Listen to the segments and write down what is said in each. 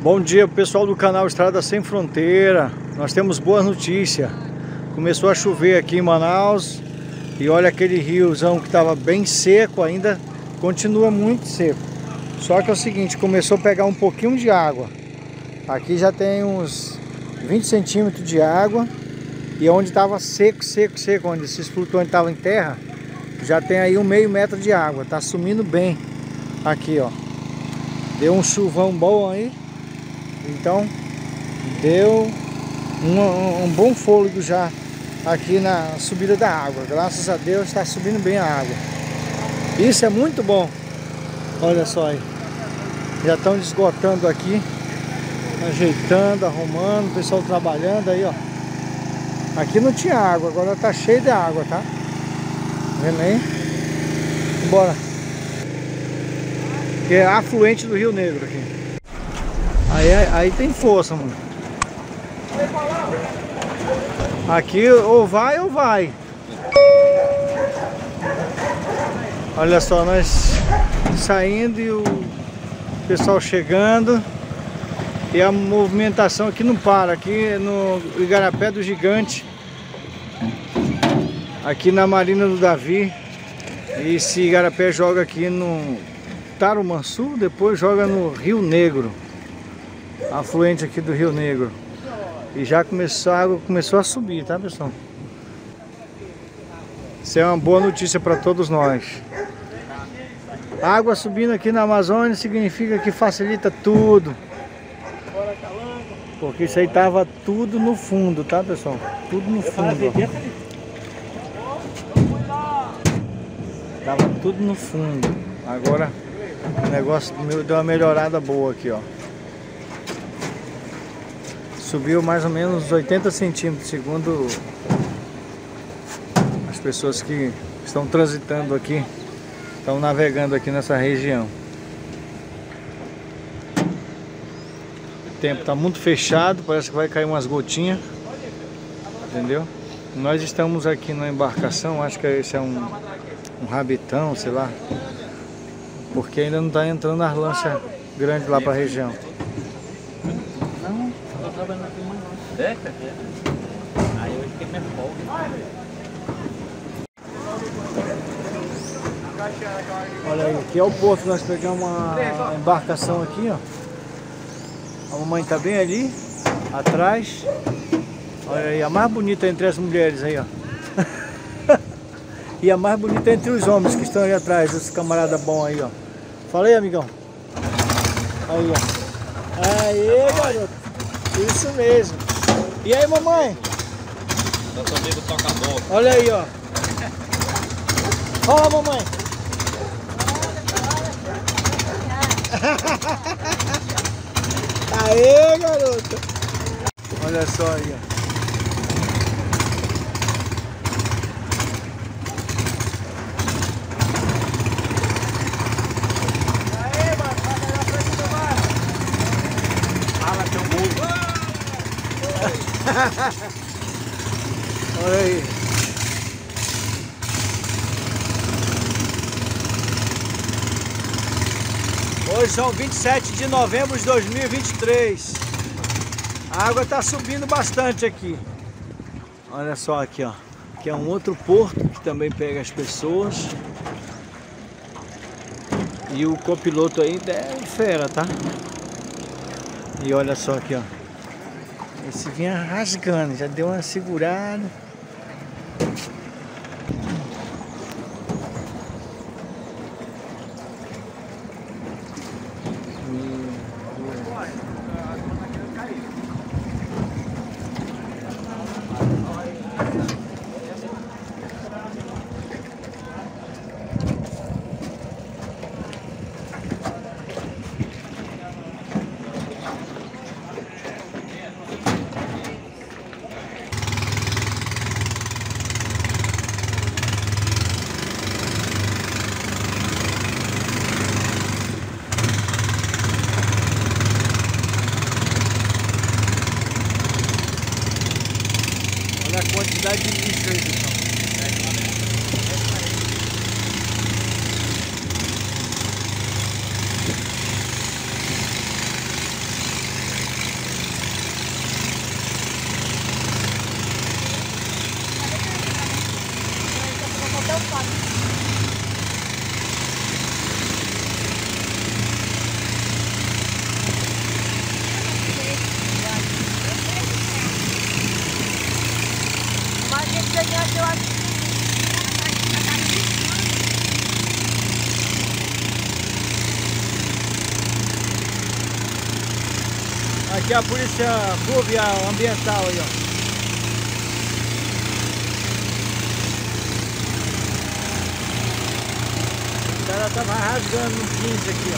Bom dia pessoal do canal Estrada Sem Fronteira. Nós temos boas notícias Começou a chover aqui em Manaus E olha aquele riozão que estava bem seco ainda Continua muito seco. Só que é o seguinte, começou a pegar um pouquinho de água. Aqui já tem uns 20 centímetros de água E onde estava seco, seco, seco Onde esses flutuantes estavam em terra Já tem aí um meio metro de água. Tá sumindo bem Aqui ó. Deu um chuvão bom aí. Então, deu um, um, bom fôlego já aqui na subida da água. Graças a Deus está subindo bem a água. Isso é muito bom. Olha só aí. Já estão esgotando aqui. Ajeitando, arrumando. O pessoal trabalhando aí, ó. Aqui não tinha água, agora tá cheio de água, tá? Vendo aí? Bora que é afluente do Rio Negro aqui. Aí, aí tem força, mano. Aqui ou vai ou vai. Olha só, nós saindo e o pessoal chegando. E a movimentação aqui não para, aqui no Igarapé do Gigante. Aqui na Marina do Davi. E esse Igarapé joga aqui no Tarumansu, depois joga no Rio Negro, afluente aqui do Rio Negro. E já começou a água começou a subir, tá pessoal? Isso é uma boa notícia para todos nós. água subindo aqui na Amazônia significa que facilita tudo. Porque isso aí tava tudo no fundo, tá pessoal? Tudo no fundo. Ó. Tava tudo no fundo. Agora o negócio deu uma melhorada boa aqui, ó. Subiu mais ou menos 80 centímetros, segundo as pessoas que estão transitando aqui, estão navegando aqui nessa região. O tempo está muito fechado, parece que vai cair umas gotinhas, entendeu? Nós estamos aqui na embarcação, acho que esse é um, um rabitão, sei lá, porque ainda não está entrando as lanchas grandes lá para a região. Não, estou trabalhando aqui mais É, Aí hoje que minha folga. Olha aí, aqui é o porto, nós pegamos uma embarcação aqui, ó. A mamãe tá bem ali, atrás. Olha aí, a mais bonita entre as mulheres aí, ó. E a mais bonita entre os homens que estão aí atrás, os camaradas bons aí, ó. Fala aí, amigão. Aí, ó. Aê, garoto. Isso mesmo. E aí, mamãe? Nosso amigo tocador. Olha aí, ó. Fala, mamãe. Aê, garoto. Olha só aí, ó. Olha aí. Hoje são 27 de novembro de 2023. A água está subindo bastante aqui. Olha só aqui, ó. Aqui é um outro porto que também pega as pessoas. E o copiloto aí é fera, tá? E olha só aqui, ó. Esse vinha rasgando, já deu uma segurada. Aqui é a polícia fluvial ambiental aí, ó. O cara tava rasgando no 15 aqui, ó.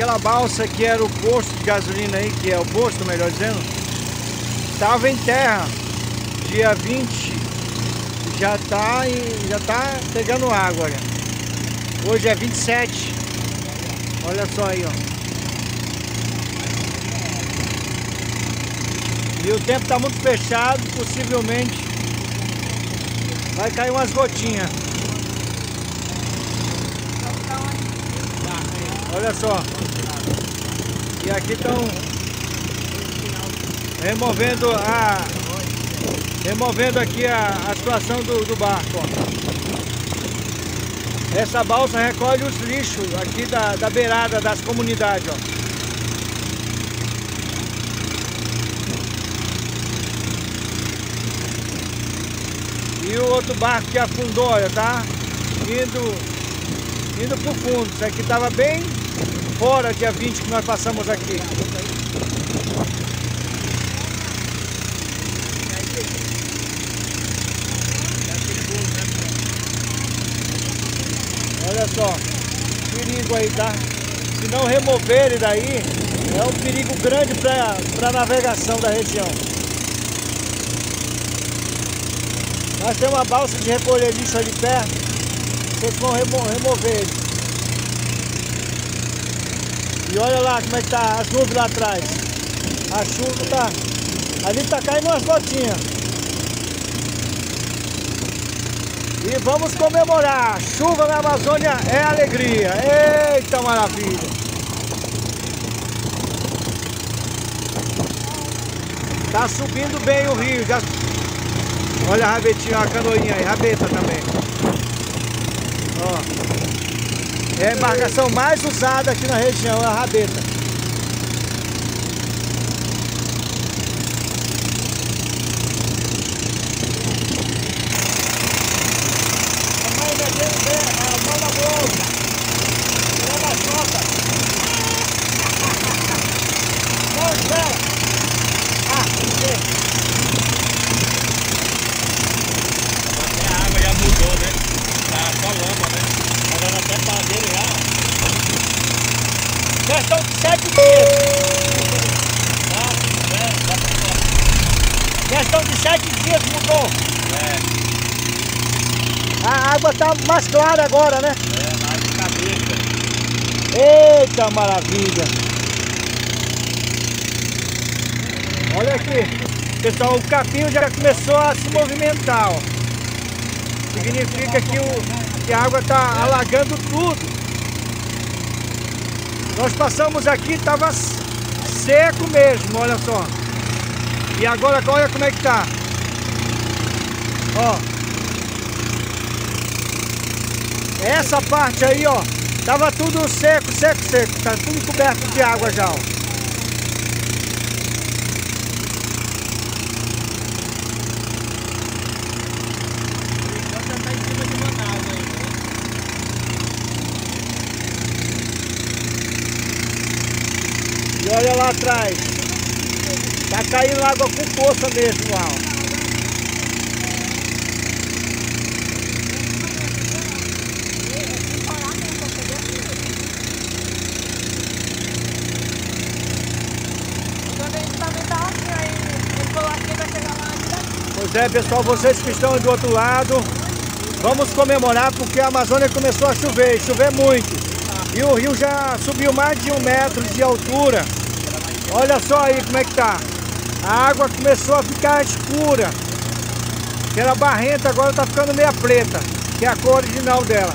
Aquela balsa que era o posto de gasolina aí, que é o posto, melhor dizendo, estava em terra. Dia 20 já está já tá pegando água. Olha. Hoje é 27. Olha só aí, ó. E o tempo está muito fechado, possivelmente vai cair umas gotinhas. Olha só. E aqui estão removendo a removendo aqui a, a situação do, do barco. Ó. Essa balsa recolhe os lixos aqui da, da beirada das comunidades. Ó. E o outro barco que afundou, olha, tá indo, indo pro fundo. Isso aqui tava bem fora dia 20 que nós passamos aqui. Olha só, perigo aí, tá? Se não removerem daí, é um perigo grande para a navegação da região. Nós temos uma balsa de recolher lixo ali perto, vocês vão remo remover ele. E olha lá como é que tá as nuvens lá atrás. A chuva tá. Ali tá caindo umas gotinhas. E vamos comemorar. Chuva na Amazônia é alegria. Eita maravilha. Tá subindo bem o rio. Já... Olha a rabetinha, a canoinha aí, rabeta também. Ó. É a embarcação mais usada aqui na região, é a rabeta. A mãe metendo a mão na bolsa. Tirando a chota. Não, espera. Ah, A água já mudou, né? Tá só lama, né? Agora até padeiro já. Questão de sete dias. Tá, é, dá pra Questão de sete dias mudou. É, A água tá mais clara agora, né? é, na de cabeça. Eita maravilha! Olha aqui, pessoal, o capim já começou a se movimentar. Ó. Significa que, o, que a água está alagando tudo. Nós passamos aqui, estava seco mesmo, olha só. E agora olha como é que tá. Ó. Essa parte aí, ó, tava tudo seco, seco, seco. Tá tudo coberto de água já, ó. Olha lá atrás. Caindo água com força mesmo lá. Pois é, pessoal, vocês que estão do outro lado, vamos comemorar porque a Amazônia começou a chover, e chover muito. E o rio já subiu mais de um metro de altura. Olha só aí como é que tá. A água começou a ficar escura. Que era barrenta, agora tá ficando meia preta, que é a cor original dela.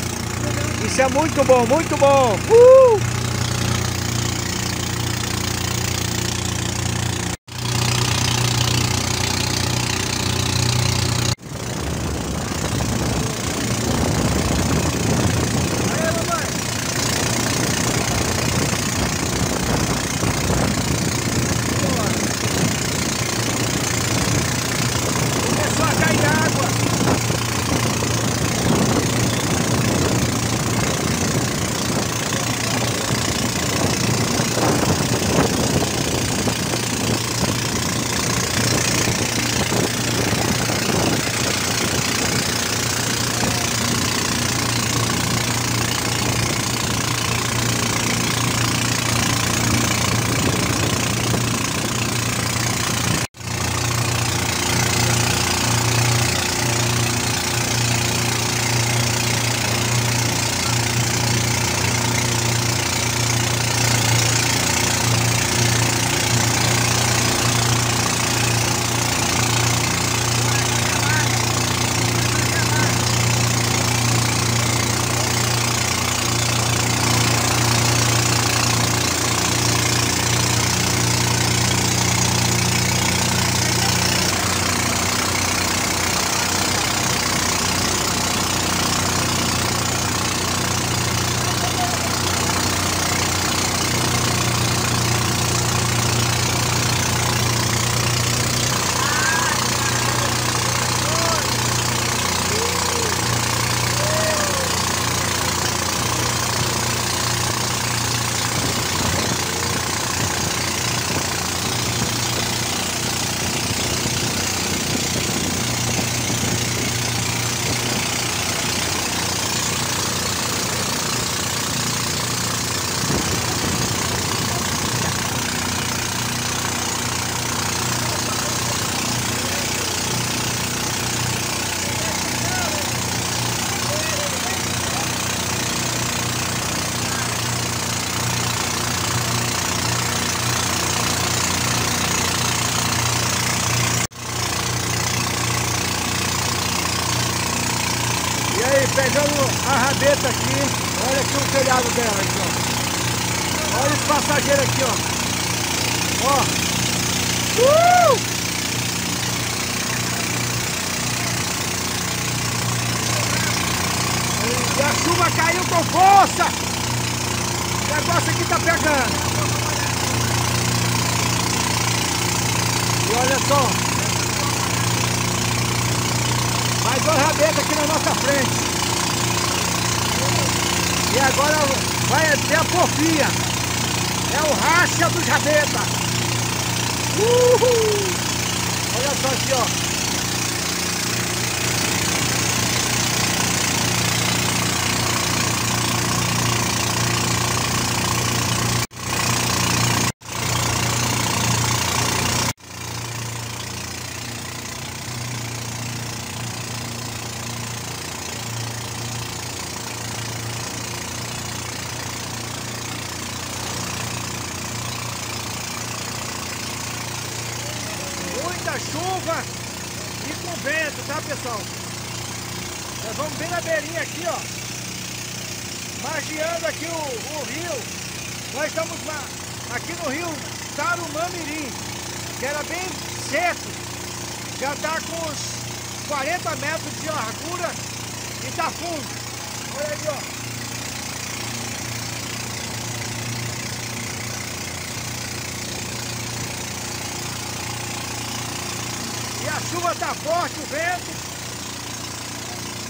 Isso é muito bom, muito bom. Uh! Pessoal? Nós vamos bem na beirinha aqui, ó. Margeando aqui o, o rio. Nós estamos na, aqui no rio Tarumamirim, que era bem seco. Já está com uns 40 metros de largura e tá fundo. Olha aí, ó. a chuva tá forte, o vento.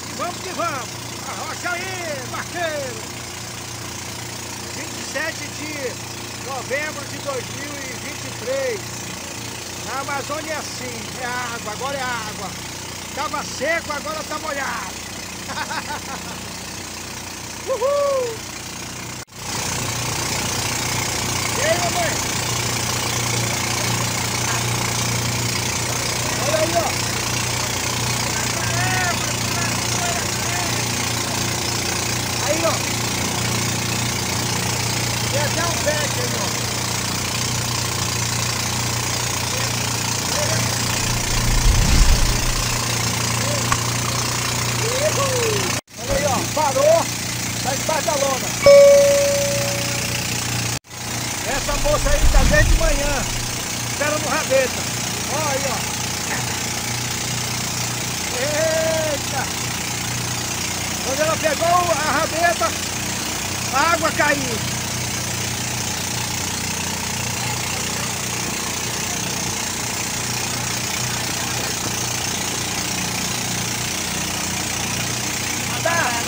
E vamos que vamos. Arrocha aí, barqueiro. 27 de novembro de 2023. Na Amazônia é assim, é água, agora é água. Tava seco, agora tá molhado. Uhul! E aí, mamãe? Olha aí, ó. Aí, ó. Tem até um pé aqui, ó. Olha aí, ó. Parou. Tá debaixo da lona. Essa moça aí tá desde de manhã. Espera no rabeta. Olha aí, ó. Eita! Quando ela pegou a rabeta, a água caiu. Tá.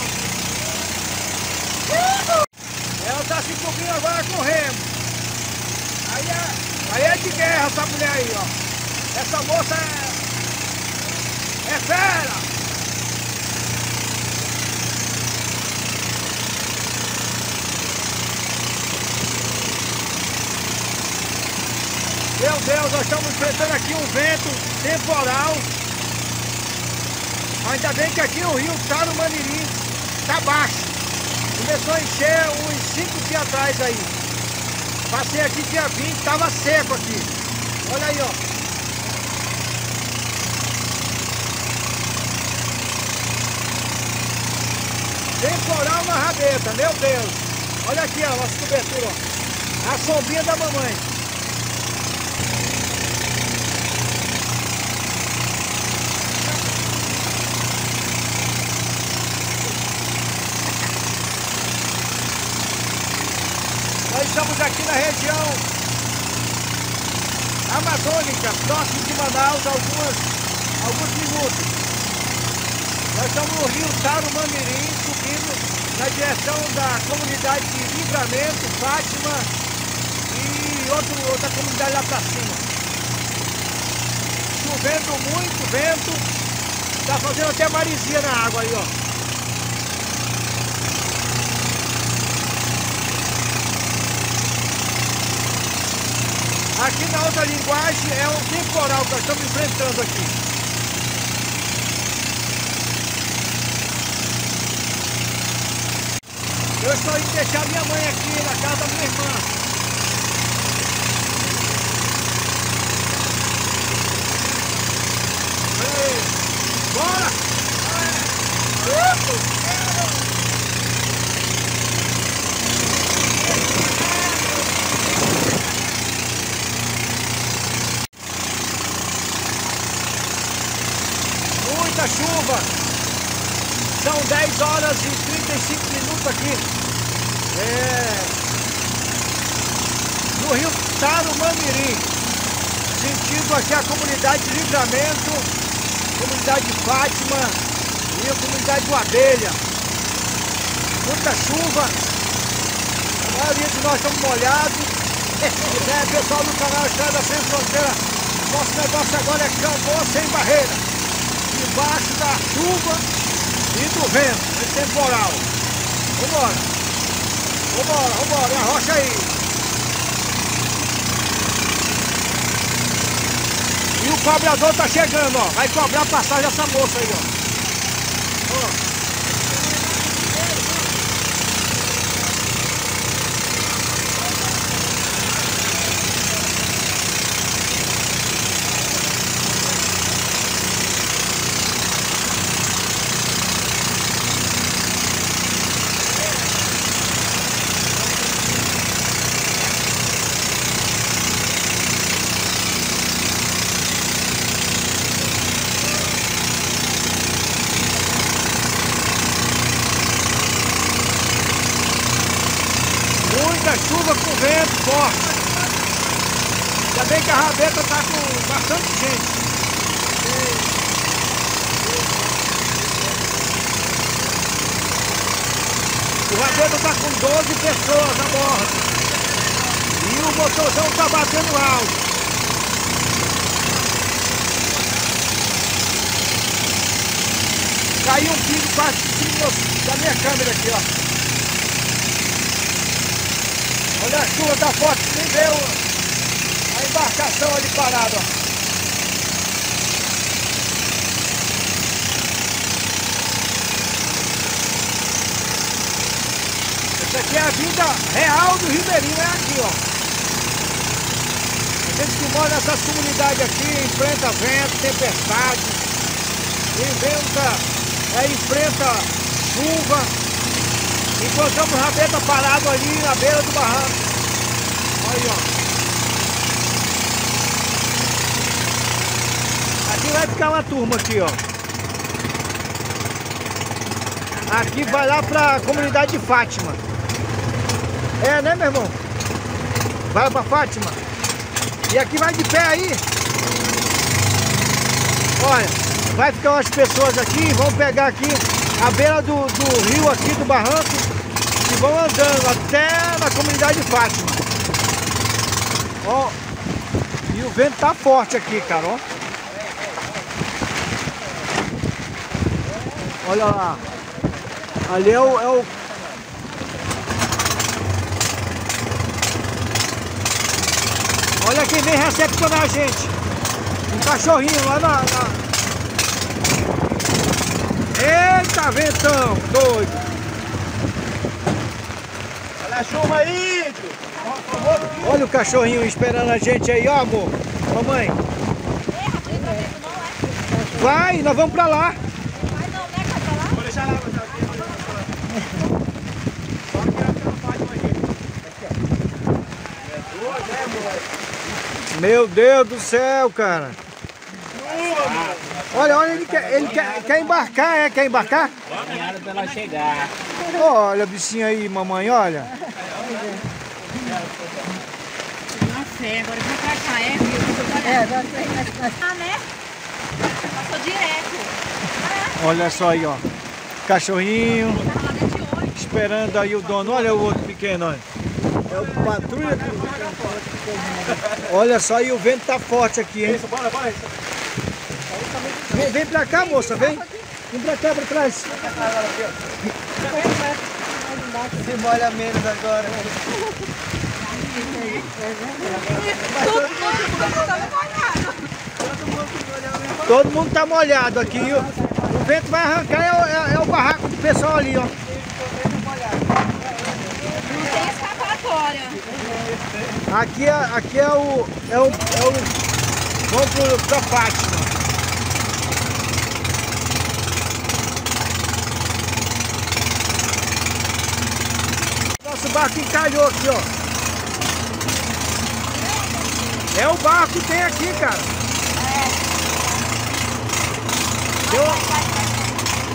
Ela tá se cobrindo agora com remo. Aí é, aí é de guerra essa mulher aí, ó. Essa moça é, é fera. Deus, nós estamos enfrentando aqui um vento temporal. Ainda bem que aqui o rio Tarumanirim está baixo. Começou a encher uns 5 dias atrás aí. Passei aqui dia 20, estava seco aqui. Olha aí, ó. Temporal na rabeta, meu Deus. Olha aqui, ó, nossa cobertura, ó. A sombrinha da mamãe. Nós estamos aqui na região amazônica, próximo de Manaus, algumas, alguns minutos. Nós estamos no rio Tarumamirim, subindo na direção da comunidade de Livramento, Fátima e outro, outra comunidade lá para cima. Chovendo muito, vento, está fazendo até marisia na água aí, ó. Aqui na outra linguagem é um temporal que nós estamos enfrentando aqui. Eu estou indo deixar minha mãe aqui na casa da minha irmã. horas e 35 minutos aqui. É, no rio Tarumamirim. Sentido aqui a comunidade de Livramento, comunidade de Fátima e a comunidade do Abelha. Muita chuva. A maioria de nós estamos molhados. É pessoal do canal Estrada Sem Fronteira, nosso negócio agora é cambô sem barreira. Debaixo da chuva e do vento, esse temporal. Vambora. Vambora, vambora, a rocha aí. E o cobrador tá chegando, ó. Vai cobrar a passagem dessa moça aí, ó. ó. Muita chuva com vento forte. Ainda bem que a rabeta está com bastante gente. O rabeta está com 12 pessoas a bordo. E o motorzão está batendo alto. Caiu um fio quase em cima da minha câmera aqui, ó. Olha a chuva tá forte, nem vê a embarcação ali parada, ó. Essa aqui é a vida real do Ribeirinho, é aqui, ó. A gente que mora nessas comunidades aqui, enfrenta vento, tempestade, inventa, é, enfrenta chuva, Encontramos o rabeta parado ali na beira do barranco. Olha aí, ó. Aqui vai ficar uma turma aqui, ó. Aqui vai lá pra comunidade de Fátima. É, né, meu irmão? Vai pra Fátima. E aqui vai de pé aí. Olha, vai ficar umas pessoas aqui, vão pegar aqui a beira do, do rio aqui, do barranco, e vão andando até na comunidade de Fátima. Ó, e o vento tá forte aqui, cara, ó. Olha lá. Ali é o, é o Olha quem vem recepcionar a gente. Um cachorrinho lá na... na... Eita, ventão, doido. Olha a chuva aí, tio. Olha o cachorrinho esperando a gente aí, ó, amor. Mamãe. Vai, nós vamos pra lá. Vou deixar lá, vou deixar aqui. Só que ela não faz mais jeito. É duas, né, moleque? Meu Deus do céu, cara. Olha, olha, ele quer, ele quer, quer embarcar, é? Quer embarcar? Caminhada pra ela chegar. Olha, bichinho aí, mamãe, olha. Na fé, agora vem pra cá, é, viu? É, Ah, né? Passou direto. Olha só aí, ó. Cachorrinho, hoje. esperando aí o dono. Olha o outro pequeno, olha. É o patrulha. Olha só aí, o vento tá forte aqui, hein? Isso, bora, bora. Vem, vem pra cá, moça, vem. Vem pra cá, pra trás. Se molha menos agora. Todo mundo tava molhado. Todo mundo tá molhado aqui. O, o vento vai arrancar, é, o- é- é o barraco do pessoal ali, ó. Não tem escapatória. Aqui é, aqui é o. É o. É o vamos pro, pra Fátima. Nosso barco encalhou aqui, ó. É o barco que tem aqui, cara. Deu...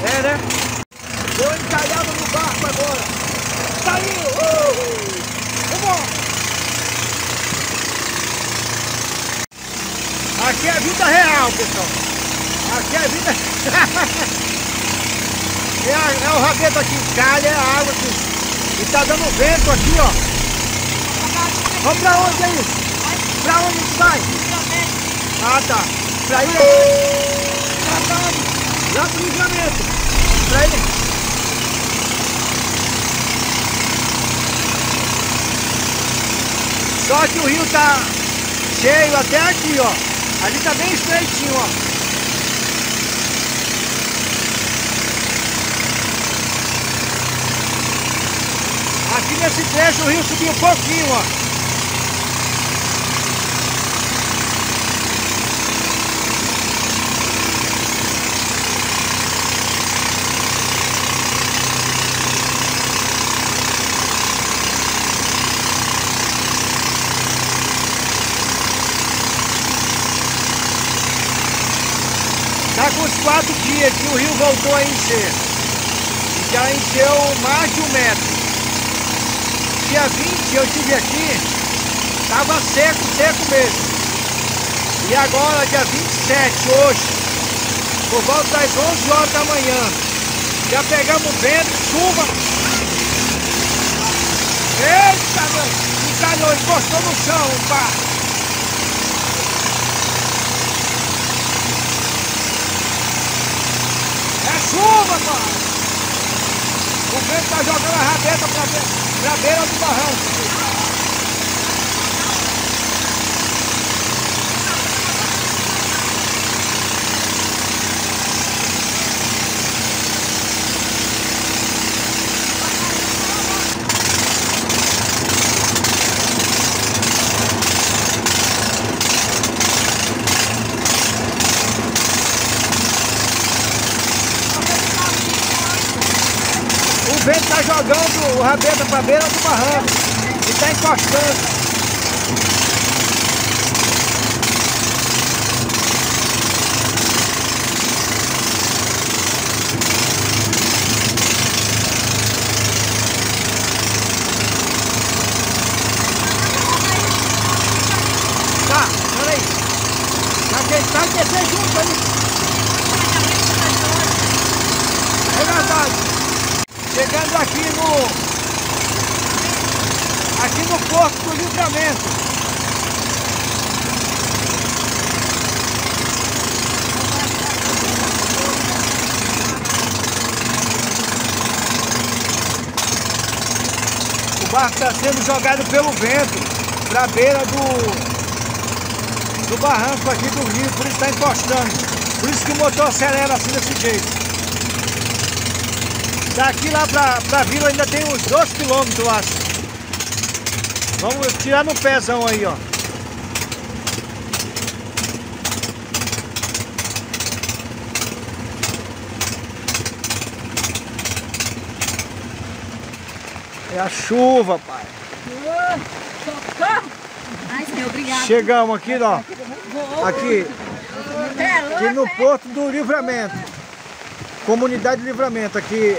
É, né? Deu encalhada no barco agora. Saiu! Uhul! Vamos! Aqui é vida real, pessoal. Aqui é vida... é, é o rabeta que encalha, é a água aqui. E tá dando vento aqui, ó. Vamos pra onde aí? Pra onde a gente vai? Ah, tá. Pra pra onde? Lá pro livramento. Pra ir... Só que o rio tá cheio até aqui, ó. Ali tá bem estreitinho, ó. Aqui nesse trecho o rio subiu um pouquinho, ó. Está com uns quatro dias que o rio voltou a encher. Já encheu mais de um metro. Dia 20 eu estive aqui, estava seco, seco mesmo. E agora, dia 27, hoje, por volta das 11 horas da manhã, já pegamos vento, chuva. Eita, meu! Encalhou, encostou no chão o barco. chuva, pai! O vento tá jogando a rabeta pra, pra beira do barranco. O vento tá jogando rabeta pra beira do barranco e tá encostando. Tá, peraí. Vai descer, vai descer junto aí. É verdade. Chegando aqui no aqui no Porto do Livramento. O barco está sendo jogado pelo vento para a beira do do barranco aqui do rio, por isso está encostando. Por isso que o motor acelera assim desse jeito. Daqui lá pra, pra vila ainda tem uns 2 quilômetros, eu acho. Vamos tirar no pezão aí, ó. É a chuva, pai. Socorro! Ai, senhor, obrigado. Chegamos aqui, ó. Aqui, aqui no Porto do Livramento. Comunidade de Livramento, aqui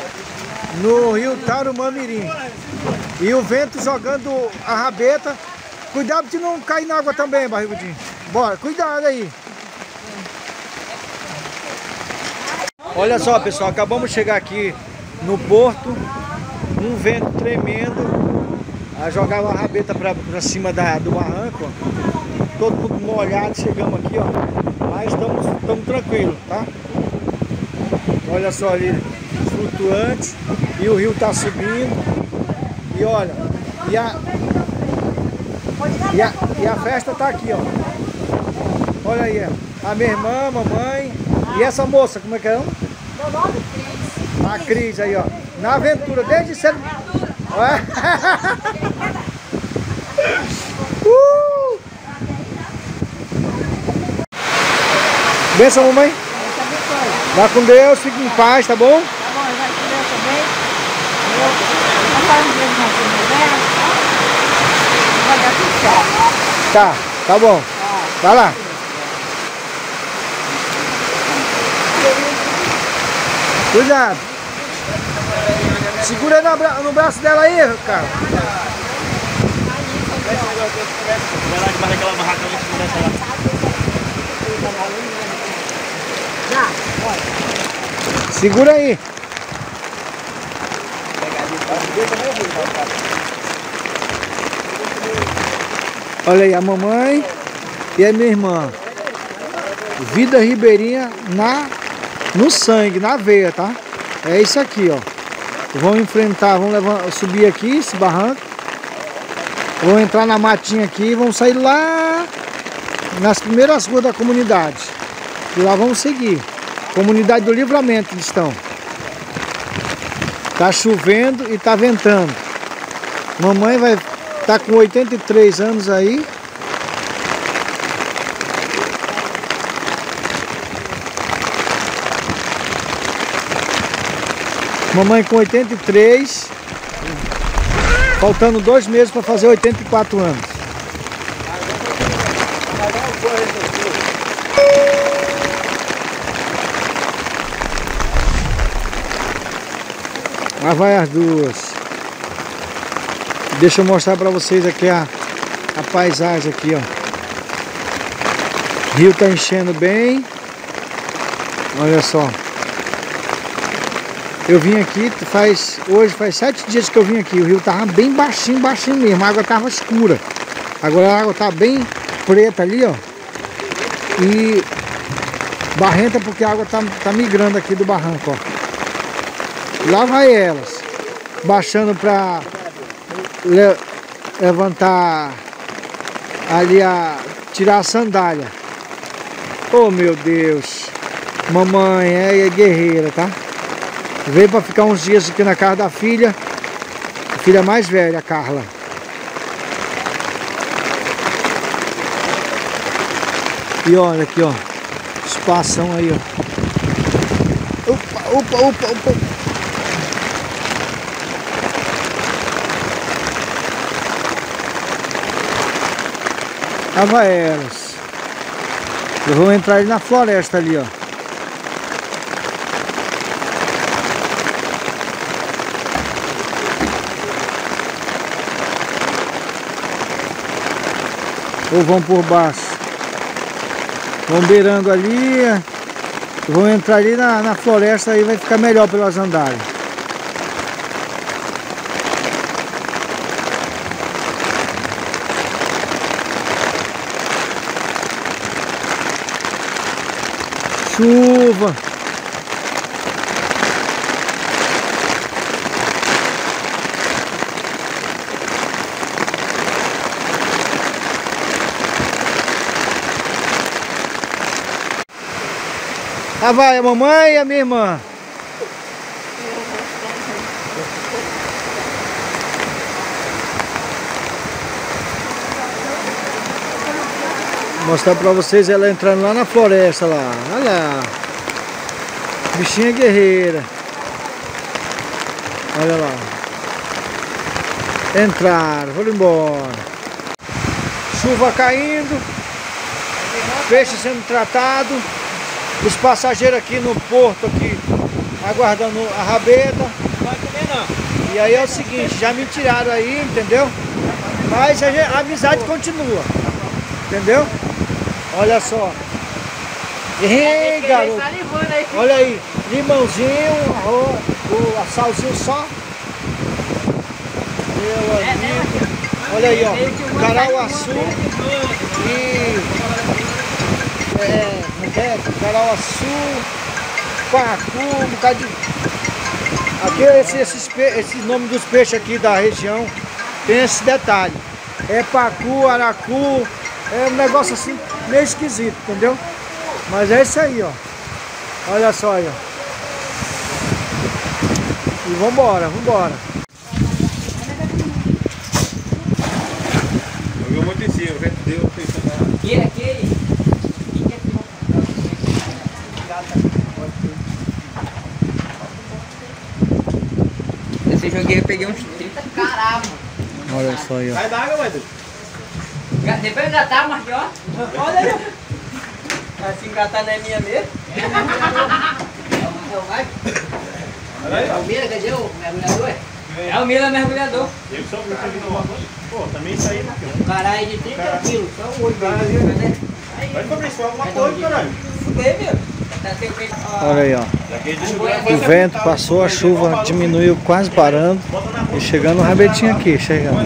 no rio Tarumã-Mirim. E o vento jogando a rabeta. Cuidado de não cair na água também, barrigudinho. Bora, cuidado aí. Olha só, pessoal, acabamos de chegar aqui no porto. Um vento tremendo. A jogar uma rabeta pra, pra cima da, do barranco. Ó. Todo mundo molhado, chegamos aqui, ó. Mas estamos, tranquilos, tá? Olha só ali, flutuantes. E o rio tá subindo. E olha, e a, e a, e a festa tá aqui, ó. Olha aí, ó. A minha irmã, a mamãe. E essa moça, como é que é? Meu nome Cris. A Cris aí, ó. Na aventura, desde cedo. Benção, mamãe. Vá com Deus, fique em paz, tá bom? Tá bom, vai com Deus também. Vai dar tudo certo. Tá, tá bom. Vai lá. Cuidado. Segura no, bra no braço dela aí, cara. Segura aí. Olha aí, a mamãe e a minha irmã. Vida ribeirinha na, no sangue, na veia, tá? É isso aqui, ó. Vamos enfrentar, vamos levar, subir aqui esse barranco. Vamos entrar na matinha aqui e vamos sair lá nas primeiras ruas da comunidade. E lá vamos seguir. Comunidade do Livramento estão. Tá chovendo e tá ventando. Mamãe vai tá com 83 anos aí. Mamãe com 83. Faltando dois meses para fazer 84 anos. Lá vai as duas. Deixa eu mostrar para vocês aqui a, a paisagem aqui, ó. O rio tá enchendo bem. Olha só. Eu vim aqui, faz hoje faz sete dias que eu vim aqui. O rio tava bem baixinho, baixinho mesmo. A água tava escura. Agora a água tá bem preta ali, ó. E barrenta porque a água tá, tá migrando aqui do barranco, ó. Lá vai elas. Baixando pra le levantar ali a tirar a sandália. Oh meu Deus. Mamãe é guerreira, tá? Veio para ficar uns dias aqui na casa da filha. A filha mais velha, Carla. E olha aqui, ó. Espação aí, ó. Opa, opa, opa, opa. Tava elas. Eu vou entrar ali na floresta ali, ó. ou vão por baixo. Vão beirando ali, vão entrar ali na, na floresta aí vai ficar melhor para elas andarem. Chuva. Ah, vai a mamãe e a minha irmã. Vou mostrar pra vocês ela entrando lá na floresta lá. Olha lá. Bichinha guerreira. Olha lá. Entraram, foram embora. Chuva caindo. Peixe sendo tratado. Os passageiros aqui no porto, aqui, aguardando a rabeta. Vai comer não. E aí é o seguinte, já me tiraram aí, entendeu? Mas a, amizade continua. Entendeu? Olha só. Ei, garoto. Olha aí, limãozinho, o, o salzinho só. Meu é, né, amigo. Olha aí, ó. Carauaçu e é, é, carauaçu, pacu, um bocado de... Aqui, esse, esses, esse nome dos peixes aqui da região tem esse detalhe. É pacu, aracu, é um negócio assim meio esquisito, entendeu? Mas é isso aí, ó. Olha só aí, ó. E vambora, vambora. Eu muito em cima, o vento deu, pensando E aqui? Esse joguinho eu peguei uns 30 caramba. Olha só aí, ó. Sai da água, mãe. Depois engatar, mas ó. Olha aí. Assim engatar não é minha mesmo. É o Mira, cadê o mergulhador? É o Mira mergulhador. Eu só porque vi no arroz. Pô, também isso aí, né? Caralho de 30 quilos, só o olho né? Vai cobrir só alguma coisa, caralho. Fudeu, meu. Tá. Olha aí, ó. O vento passou, a chuva diminuiu, quase parando. E chegando o rabetinho aqui, chegando.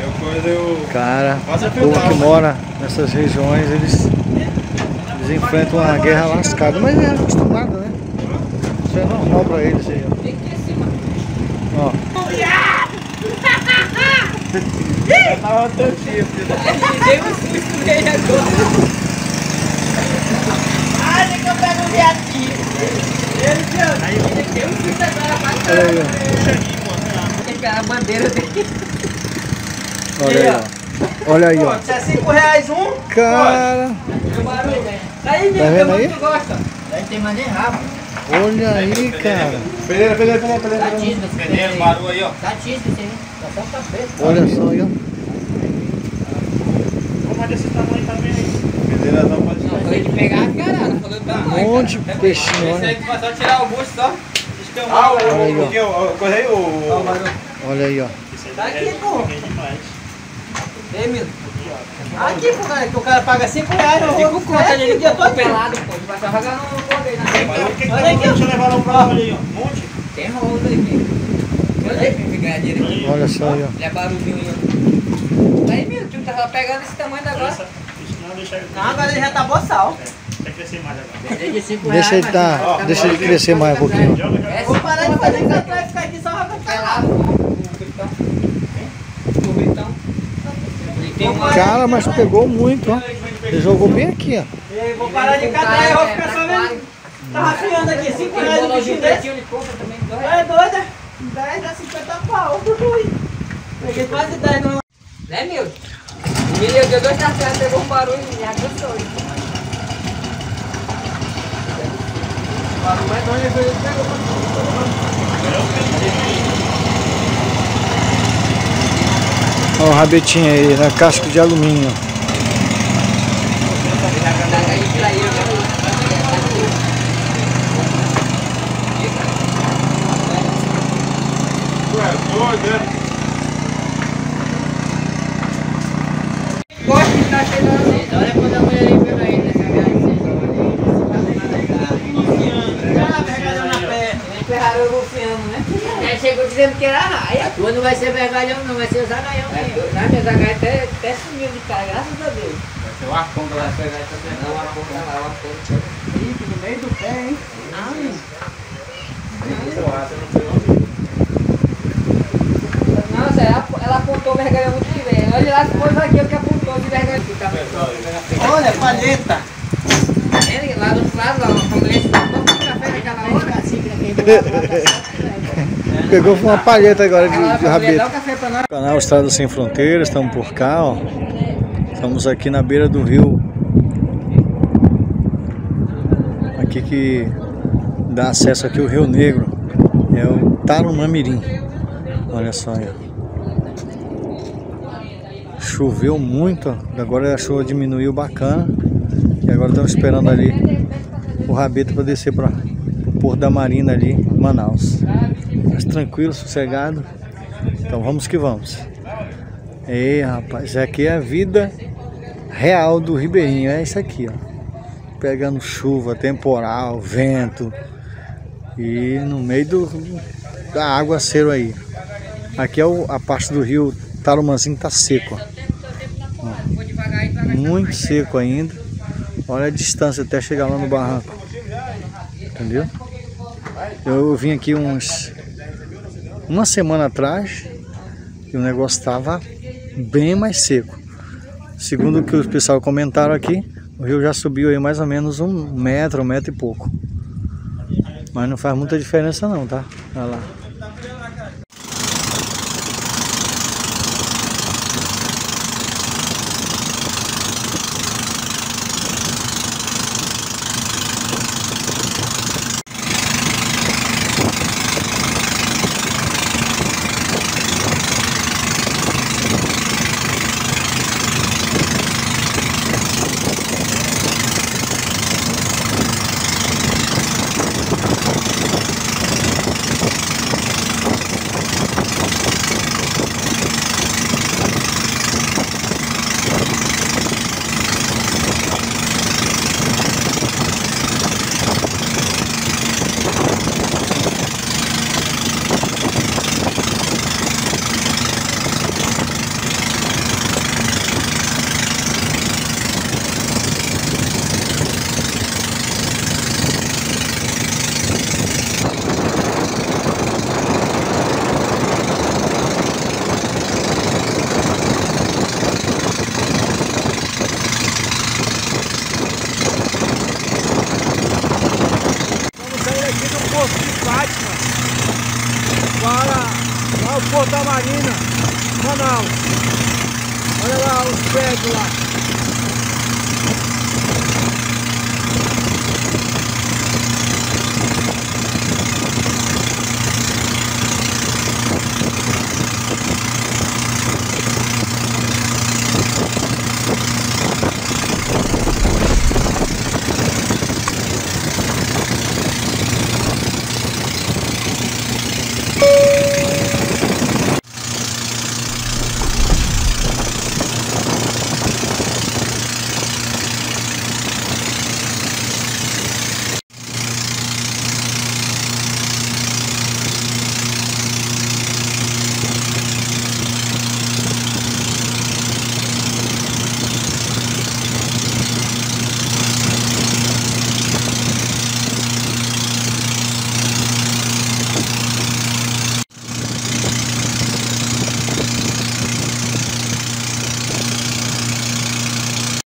Eu eu. Cara, o povo que mora nessas regiões, eles, eles enfrentam uma guerra lascada. Mas é acostumado, né? Isso é normal pra eles aí, ó. Já tava tão. Ele deu um susto nele agora. Ai, que eu pego um viadinho. Ele deu, ele deu um susto agora pra Olha aí, ó. Tem que pegar a bandeira dele. Olha aí, ó. Olha aí, ó. Isso é 5 reais um? Cara. Aí, Tá vendo aí? Tu gosta? Daí tem mais nem rabo. olha aí, cara. Peneira, peneira, peneira, peneira. Tá Peneira, aí. barulho aí, ó. Tá esse aí. Tá só pra frente. Olha só aí, ó. É desse tamanho também aí? Não pode Não, foi de pegar a caralho. Falou do tamanho. Um monte de peixinho, Esse olha. aí que vai só tirar o bucho só. Ah, o, Olha aí, ó. o, que, o, o, coisa aí, Ó, o o... barulho. Olha aí, ó. Tá aqui, pô. Ei, Milo. Aqui, pô, cara, que o cara paga 5 reais. Eu vou com conta que eu tô pelado, pô. Vai só jogar no poder, Mas o que que Olha tá aqui, ó. Deixa eu levar lá o prova ali, ó. Um monte. Tem rolo aqui. Olha aí, meu ganhar dinheiro aqui. Olha só aí, ó. Olha barulhinho aí, ó. Aí, Milo, tu tava pegando esse tamanho agora. Essa- Isso não deixa ele. Não, agora ele já tá boçal. Vai crescer mais agora. Vendei de 5 Deixa ele tá, deixa ele crescer mais um pouquinho. Vou parar de fazer cantar e ficar aqui só pra. O. O uma... Cara, mas pegou muito, ó. Ele jogou bem aqui, ó. Eu Vou parar de cantar e vou ficar só vendo. Tá rafiando aqui, 5 reais no bichinho desse. É doida? 10 dá 50 pau. Peguei quase 10 no... Né, meu? Menino deu dois cafés, pegou um barulho e já gostou. O barulho mais longe, ele pegou. Ó o rabetinho aí, na casca de alumínio. Tu é doido, né? Gosto de estar chegando. Olha quando a mulher aí pela aí nessa viagem. vergalhão na pé. Ferraram o rufiano, né? Ele chegou dizendo que era não vai ser vergalhão, não, vai ser zagaião. Na minha zagaia até, até sumiu de cara, graças a Deus. Vai ser o arcão que vai pegar essa Não, a ponta lá, a ponta. no meio do pé, hein? Não, Zé, ela, ela apontou o vergalhão muito de velho. Olha lá, se foi aqui o que apontou de vergalhão. Olha, palheta. Ele lá do outro lado, lá, mulher tomou um café naquela hora. Pegou uma palheta agora de, de rabeta. o. Canal Estrada Sem Fronteiras, estamos por cá, ó. Estamos aqui na beira do rio. Aqui que dá acesso aqui ao Rio Negro. É o Tarumamirim. Olha só aí. Choveu muito, agora a chuva diminuiu bacana. E agora estamos esperando ali o rabeta para descer para o Porto da Marina ali, Manaus. Tranquilo, sossegado. Então vamos que vamos. Ei, rapaz, aqui é a vida real do Ribeirinho. É isso aqui, ó. Pegando chuva, temporal, vento. E no meio do, da água cero aí. Aqui é o- a parte do rio Tarumanzinho tá seco, ó. Ó, Muito seco ainda. Olha a distância até chegar lá no barranco. Entendeu? Eu vim aqui uns uma semana atrás o negócio estava bem mais seco. Segundo o que os pessoal comentaram aqui, o rio já subiu aí mais ou menos um metro, um metro e pouco. Mas não faz muita diferença não, tá? Olha lá. para, para o Porto da Marina, Manaus. Olha lá os prédios lá.